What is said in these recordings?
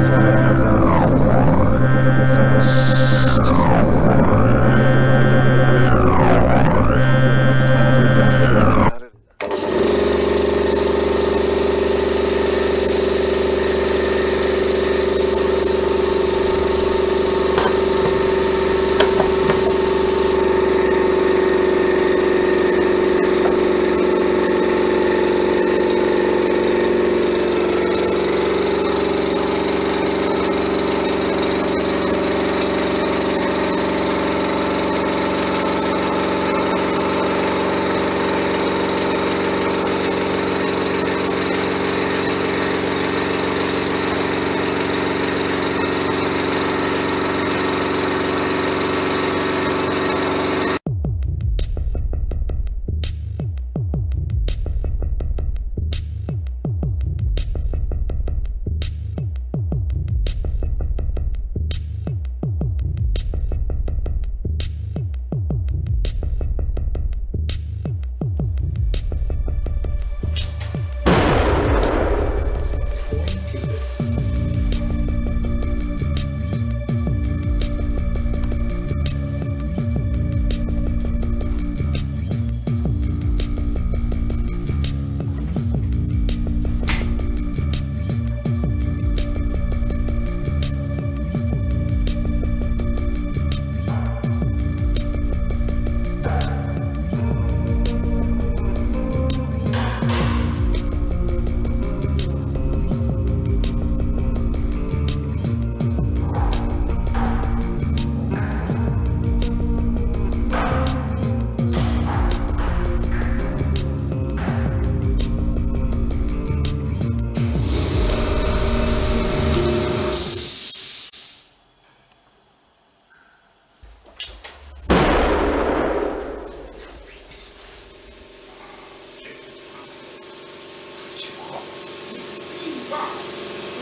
Just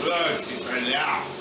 Claro que se